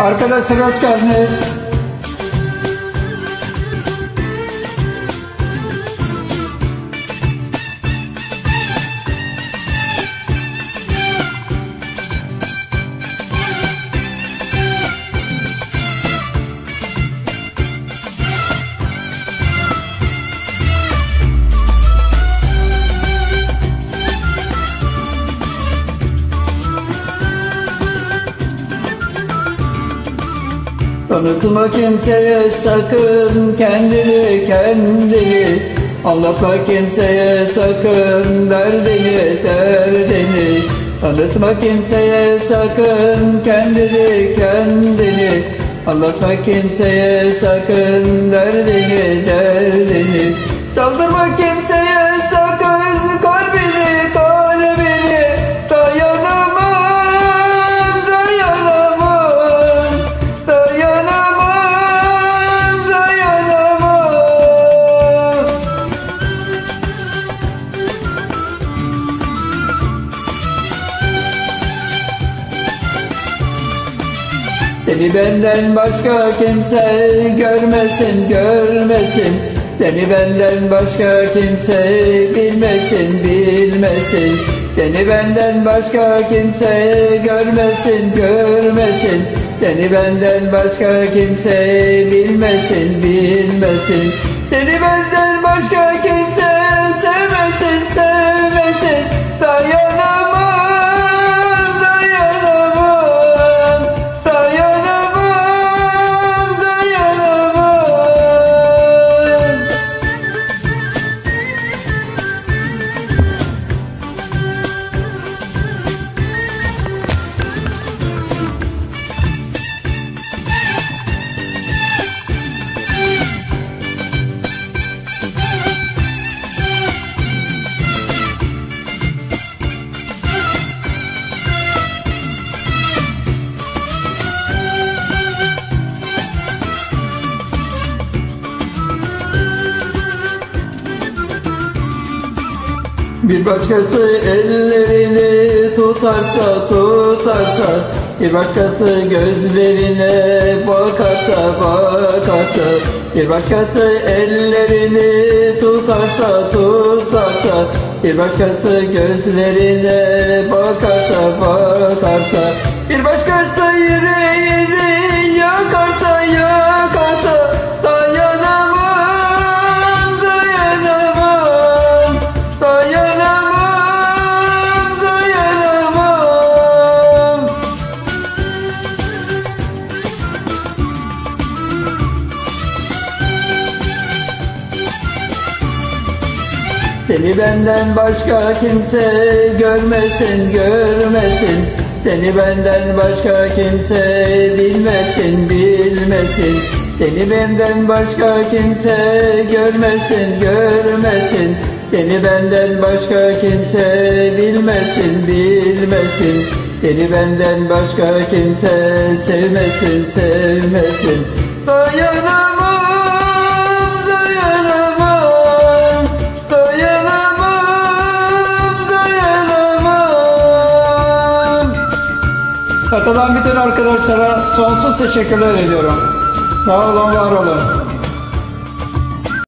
Arkadaşlar hoş geldiniz. Tanıtma kimseye sakın kendini kendini. Anlatma kimseye sakın derdini derdini. Tanıtma kimseye sakın kendini kendini. Anlatma kimseye sakın derdini derdini. Çaldırma kimseye Seni benden başka kimse görmesin, görmesin. Seni benden başka kimse bilmesin, bilmesin. Seni benden başka kimse görmesin, görmesin. Seni benden başka kimse bilmesin, bilmesin. Seni benden başka kimse Bir başkası ellerini tutarsa tutarsa Bir başkası gözlerine bakarsa bakarsa Bir başkası ellerini tutarsa tutarsa Bir başkası gözlerine bakarsa bakarsa Bir başkası yüreğini Seni benden başka kimse görmesin, görmesin. Seni benden başka kimse bilmesin, bilmesin. Seni benden başka kimse görmesin, görmesin. Seni benden başka kimse bilmesin, bilmesin. Seni benden başka kimse sevmesin, sevmesin. Dayanamam, Katılan bütün arkadaşlara sonsuz teşekkürler ediyorum. Sağ olun, var olun.